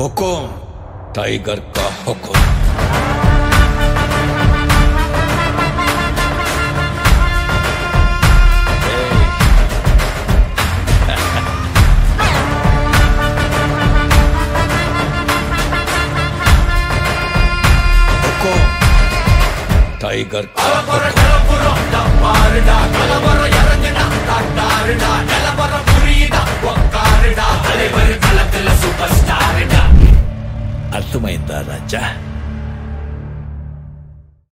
हुकुम tiger का हुकुम। Tiger का हुकुम। Sumainda Rajah.